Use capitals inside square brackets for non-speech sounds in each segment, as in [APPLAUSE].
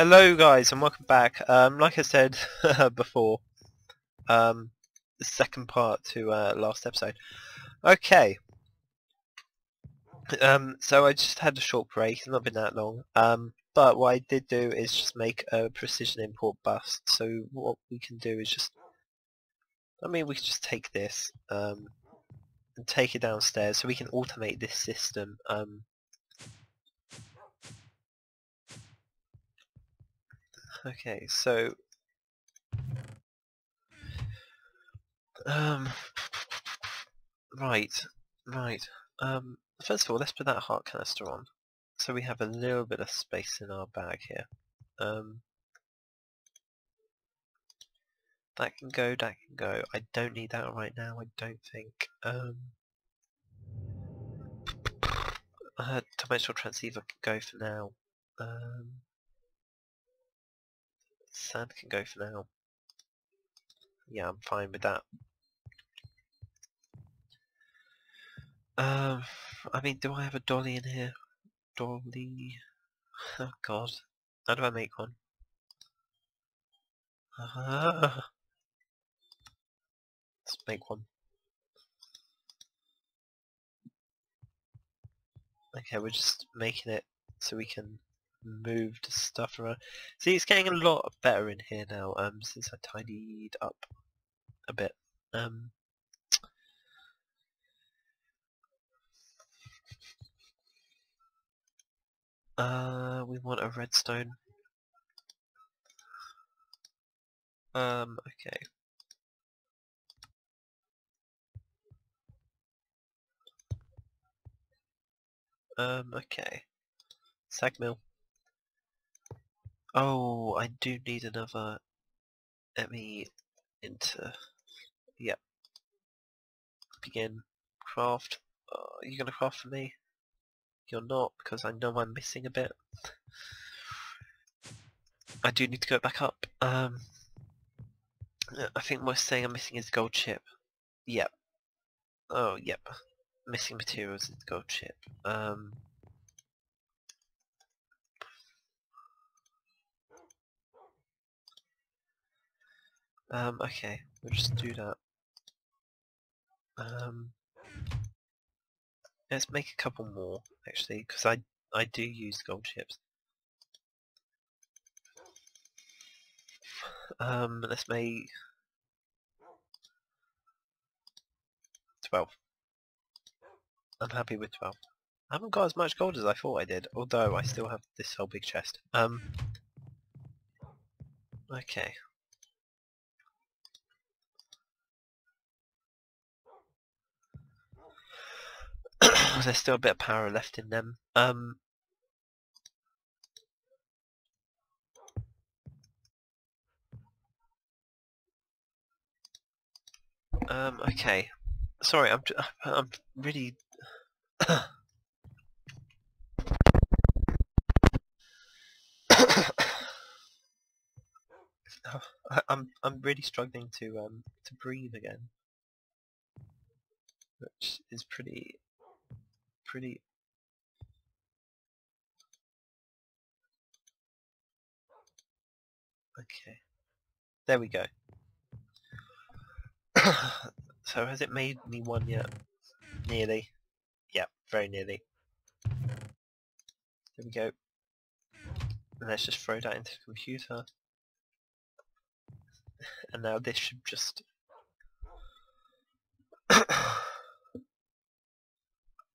Hello guys and welcome back. Um, like I said [LAUGHS] before, um, the second part to uh, last episode. Okay. Um, so I just had a short break, it's not been that long. Um, but what I did do is just make a precision import bus. So what we can do is just, I mean we can just take this um, and take it downstairs so we can automate this system. Okay, so um right, right. Um first of all let's put that heart canister on. So we have a little bit of space in our bag here. Um that can go, that can go. I don't need that right now, I don't think. Um uh, dimensional transceiver can go for now. Um Sand can go for now. Yeah, I'm fine with that. Um, I mean, do I have a dolly in here? Dolly... Oh god. How do I make one? Uh, let's make one. Okay, we're just making it so we can moved stuff around. See, it's getting a lot better in here now, um, since I tidied up a bit. Um, uh, we want a redstone. Um, okay. Um, okay. Sag mill. Oh, I do need another. Let me enter. Yep. Begin. Craft. Uh, are you gonna craft for me? You're not, because I know I'm missing a bit. I do need to go back up. Um, I think what saying I'm missing is gold chip. Yep. Oh, yep. Missing materials is gold chip. Um, Um, okay, we'll just do that. Um, let's make a couple more, actually, because I, I do use gold chips. Um, let's make 12. I'm happy with 12. I haven't got as much gold as I thought I did, although I still have this whole big chest. Um, okay, there's still a bit of power left in them. Um, um, okay. Sorry, I'm I'm really. [COUGHS] I'm I'm really struggling to um to breathe again, which is pretty pretty okay there we go so has it made me one yet nearly yeah very nearly there we go and let's just throw that into the computer and now this should just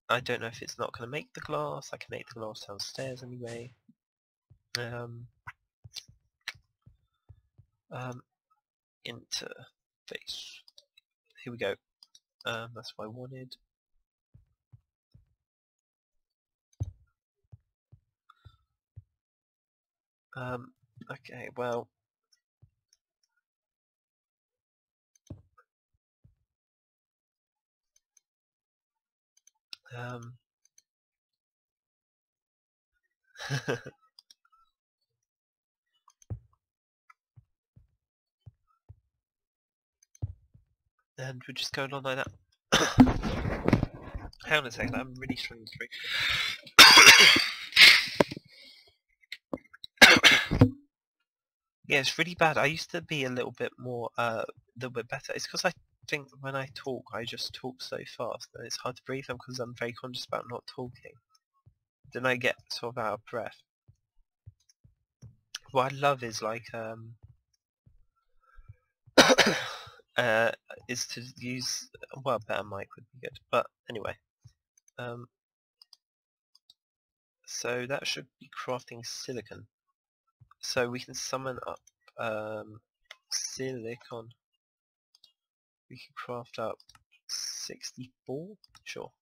I don't know if it's not going to make the glass. I can make the glass downstairs anyway. Um, um, interface. Here we go. Um, that's what I wanted. Um, okay, well, Um. [LAUGHS] and we're just going on like that. [COUGHS] Hang on a second, I'm really struggling to breathe. [COUGHS] Yeah, it's really bad. I used to be a little bit more, uh, a little bit better. It's because I think when I talk, I just talk so fast that it's hard to breathe. And because I'm very conscious about not talking, then I get sort of out of breath. What I love is like, um, [COUGHS] uh, is to use well, better mic would be good. But anyway, um, so that should be crafting silicon. So we can summon up um, silicon. We can craft up 64, sure.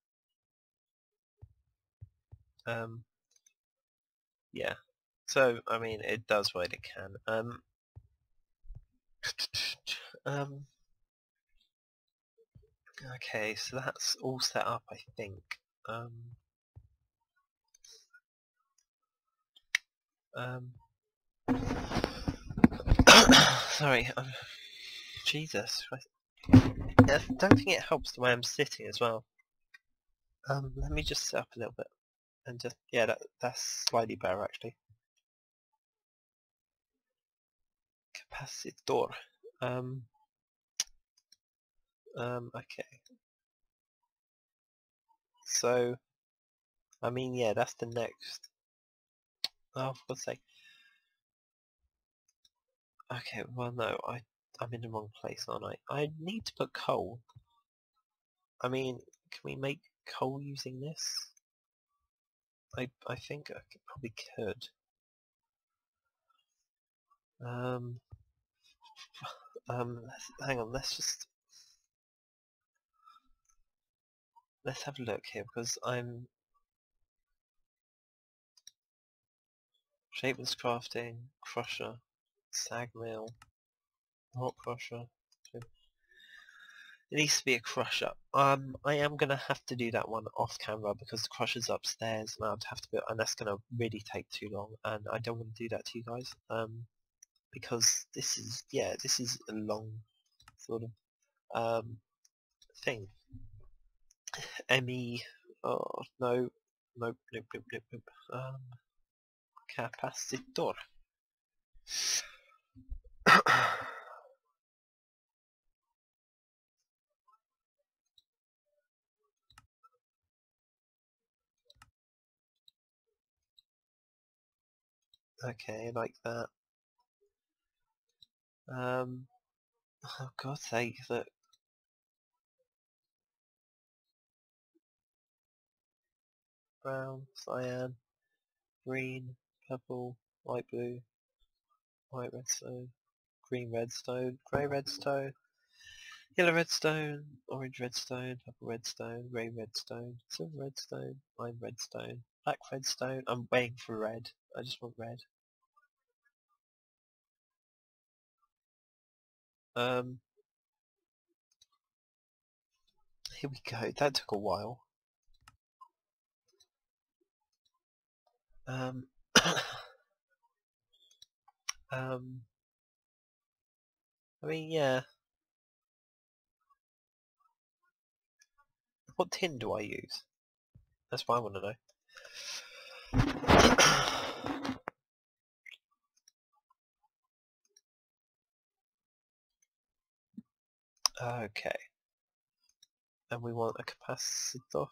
Um, yeah. So I mean, it does what it can. Um, [TSK] um, okay, so that's all set up, I think. Um, um, [COUGHS] sorry, um, Jesus. I, don't think it helps the way I'm sitting as well. Um, let me just sit up a little bit and just yeah, that that's slightly better actually. Capacitor. Um. Um. Okay. So, I mean, yeah, that's the next. Oh, for God's sake. Okay, well no, I I'm in the wrong place, aren't I? I need to put coal. I mean, can we make coal using this? I I think I could, probably could. Um, [SIGHS] um, hang on, let's just let's have a look here because I'm shapeless crafting, crusher, sag mill, hot crusher. It needs to be a crusher. Um, I am gonna have to do that one off camera because the crusher's upstairs, and I'd have to, and that's gonna really take too long, and I don't want to do that to you guys. Um, because this is, yeah, this is a long sort of um thing. Me, oh no, nope, nope, nope, nope, nope. Um, capacitor. [CLEARS THROAT] okay, like that. Um, oh God's sake, look. Brown, cyan, green, purple, light blue, white redstone, green redstone, grey redstone, yellow redstone, orange redstone, purple redstone, grey redstone, silver redstone, lime redstone, black redstone. I'm waiting for red. I just want red. Um, here we go. That took a while. Um, [COUGHS] um, I mean, yeah. What tin do I use? That's what I want to know. Okay. And we want a capacitor.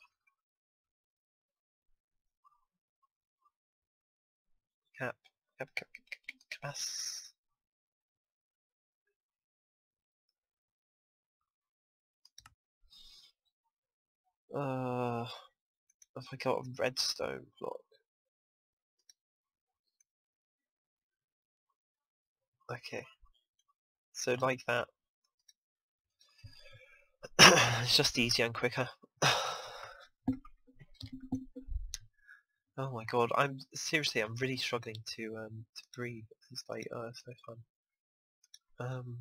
Cap, cap, cap, cap, cap. Uh, have I got a redstone block? Okay. So like that. [COUGHS] it's just easier and quicker. [SIGHS] oh my god, I'm seriously, I'm really struggling to um to breathe. It's like, oh, it's so fun. Um,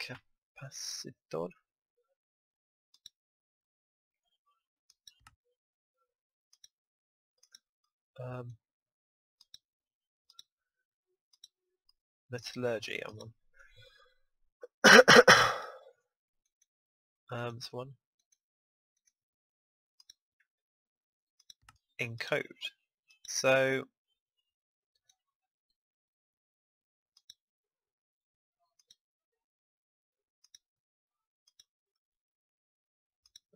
capacitor. Um, metallurgy, I want. [COUGHS] um, this one. Encode. So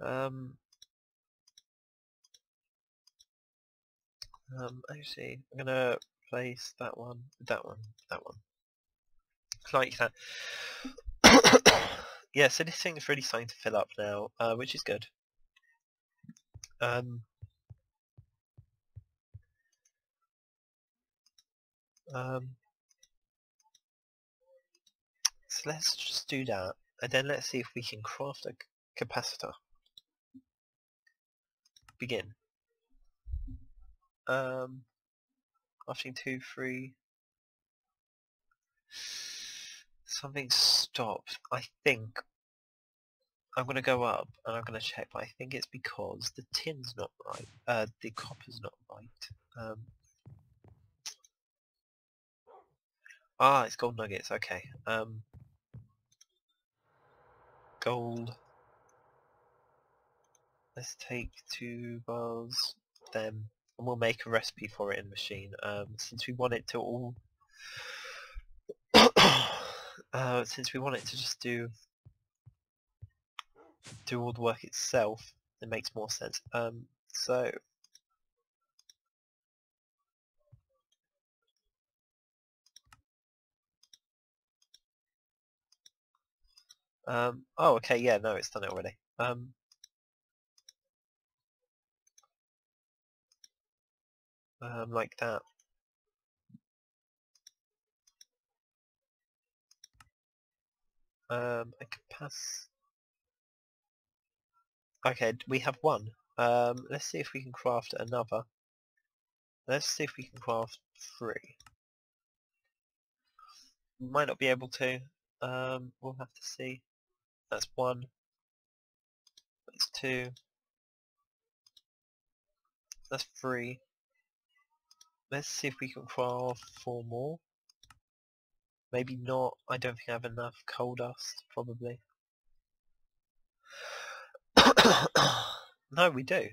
Um, um, actually, I'm gonna place that one, that one, that one, like that. [COUGHS] yeah, so this thing is really starting to fill up now, uh, which is good. Um, um, so let's just do that, and then let's see if we can craft a capacitor. Begin. Um, two, three. Something stopped. I think I'm gonna go up and I'm gonna check, but I think it's because the tin's not right. Uh, the copper's not right. Um, ah, it's gold nuggets. Okay. Um, gold. Let's take two bars, them, and we'll make a recipe for it in machine. Um, since we want it to all, uh, since we want it to just do do all the work itself, it makes more sense. Um, so Um, oh, okay, yeah, no, it's done it already. Um, um, like that. Um, I can pass. Okay, we have one. Um, let's see if we can craft another. Let's see if we can craft three. Might not be able to. Um, we'll have to see. That's one. That's two. That's three. Let's see if we can craft four more. Maybe not. I don't think I have enough coal dust, probably. [COUGHS] no, we do.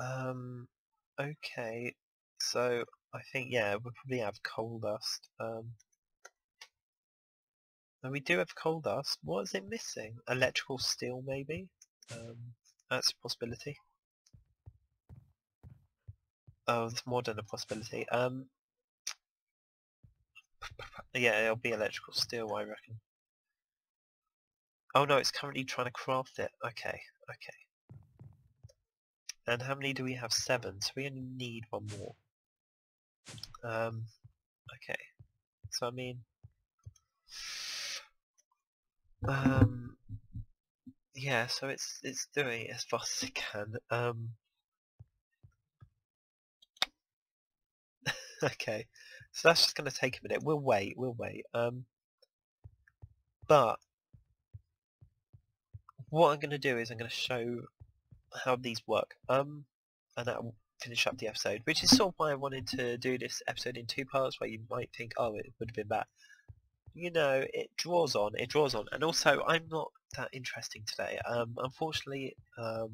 Um, okay, so I think, yeah, we'll probably have coal dust. Um, and we do have coal dust. What is it missing? Electrical steel, maybe? Um, that's a possibility. Oh, it's more than a possibility. Um, yeah, it'll be electrical steel, I reckon. Oh no, it's currently trying to craft it. Okay, okay. And how many do we have? Seven, so we only need one more. Um, okay. So I mean, um, yeah. So it's it's doing it as fast as it can. Um, [LAUGHS] okay. So that's just going to take a minute. We'll wait. We'll wait. Um, but what I'm going to do is I'm going to show how these work. Um, and that will finish up the episode, which is sort of why I wanted to do this episode in two parts, where you might think, oh, it would have been bad. You know, it draws on, it draws on, and also I'm not that interesting today. Um, unfortunately, um,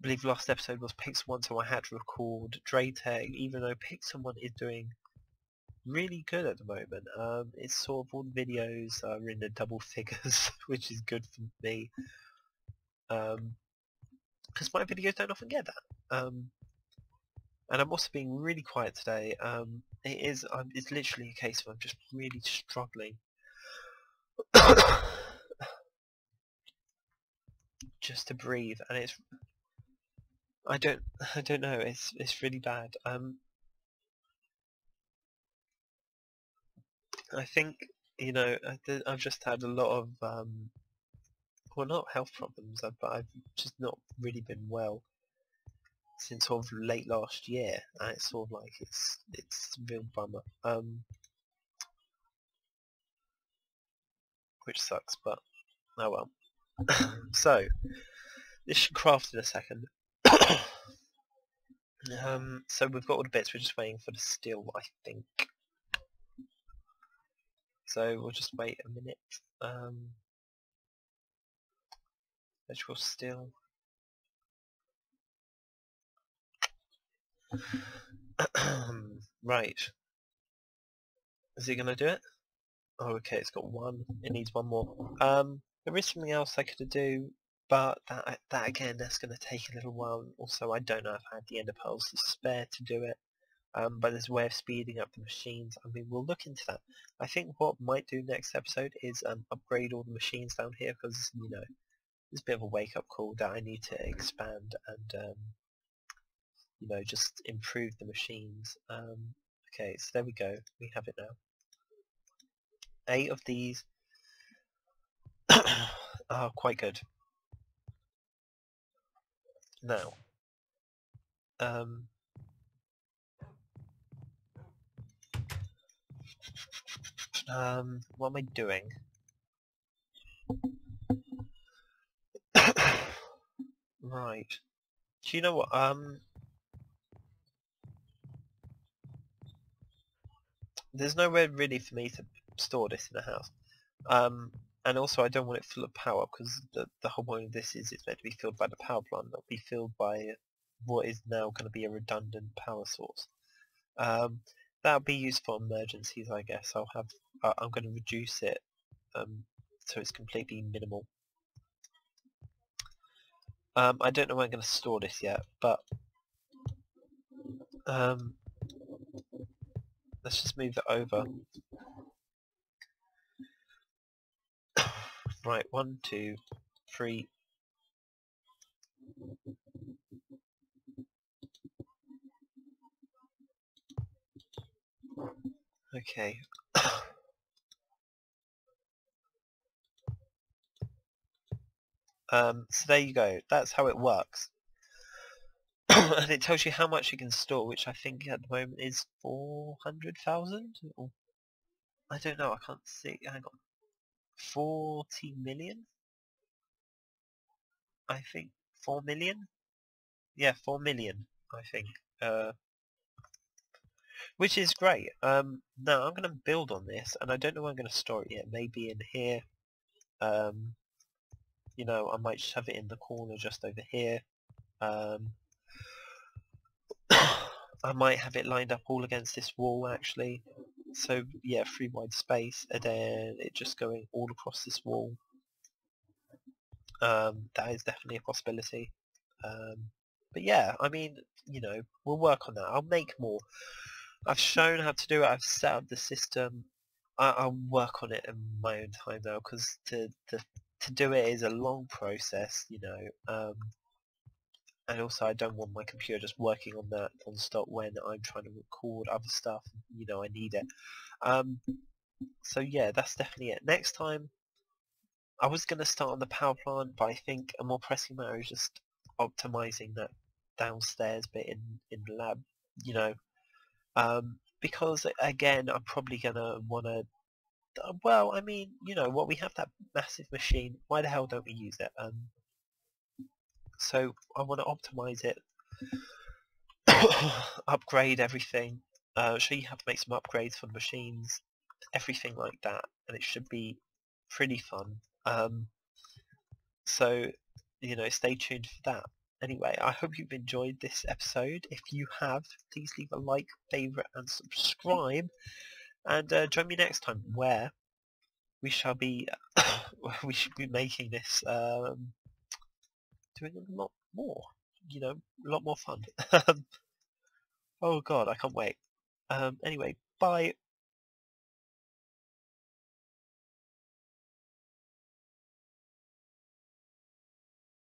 believe last episode was Pixel 1 so I had to record Dray-Tech, even though Pixel 1 is doing really good at the moment. Um, it's sort of all the videos are in the double [LAUGHS] figures, which is good for me. Um, because my videos don't often get that. Um, and I'm also being really quiet today. Um, it is, um, it's literally a case of I'm just really struggling. [COUGHS] just to breathe, and it's, I don't, [LAUGHS] I don't know, it's, it's really bad. Um, I think, you know, I've just had a lot of, um, well, not health problems, uh, but I've just not really been well since sort of late last year. And it's sort of like it's it's a real bummer. Um, which sucks, but oh well. [LAUGHS] so this should craft in a second. Um, so we've got all the bits. We're just waiting for the steel, I think. So we'll just wait a minute. Um, Electrical steel. [CLEARS THROAT] right. Is he gonna do it? Oh, okay, it's got one. It needs one more. Um, there is something else I could do, but that that again, that's gonna take a little while. Also, I don't know if I have the ender pearls to spare to do it. Um, but there's a way of speeding up the machines. I mean, we'll look into that. I think what might do next episode is um, upgrade all the machines down here because you know there's a bit of a wake-up call that I need to expand and um, you know just improve the machines. Um, okay, so there we go. We have it now. Eight of these [COUGHS] are quite good. Now, um, um, what am I doing? [COUGHS] right. Do you know what? Um, there's nowhere really for me to store this in the house. Um, and also I don't want it full of power because the, the whole point of this is it's meant to be filled by the power plant, not be filled by what is now going to be a redundant power source. Um, that'll be used for emergencies, I guess. I'll have uh, I'm going to reduce it um, so it's completely minimal. Um, I don't know where I'm going to store this yet, but um, let's just move it over. Right, one, two, three. Okay. um, so there you go. That's how it works. [COUGHS] and it tells you how much you can store, which I think at the moment is 400,000? I don't know, I can't see. Hang on. 40 million? I think 4 million? Yeah, 4 million, I think. Uh, which is great. Um, now I'm going to build on this, and I don't know where I'm going to store it yet. Maybe in here. Um, you know, I might just have it in the corner just over here. Um, [COUGHS] I might have it lined up all against this wall actually. So yeah, free wide space, and then it just going all across this wall. Um, that is definitely a possibility. Um, but yeah, I mean, you know, we'll work on that. I'll make more. I've shown how to do it. I've set up the system. I, will work on it in my own time now because to, to to do it is a long process, you know. Um, and also, I don't want my computer just working on that non-stop when I'm trying to record other stuff. You know, I need it. Um, so yeah, that's definitely it. Next time, I was going to start on the power plant, but I think a more pressing matter is just optimizing that downstairs bit in in the lab. You know, um, because again, I'm probably gonna want to. Well, I mean, you know, what we have that massive machine. Why the hell don't we use it? Um, so I want to optimize it, [COUGHS] upgrade everything, uh, show you how to make some upgrades for the machines, everything like that, and it should be pretty fun. Um, so, you know, stay tuned for that. Anyway, I hope you've enjoyed this episode. If you have, please leave a like, favourite and subscribe. And uh, join me next time where we shall be [COUGHS] we should be making this um, doing a lot more. You know, a lot more fun. [LAUGHS] oh god, I can't wait. Um, anyway, bye.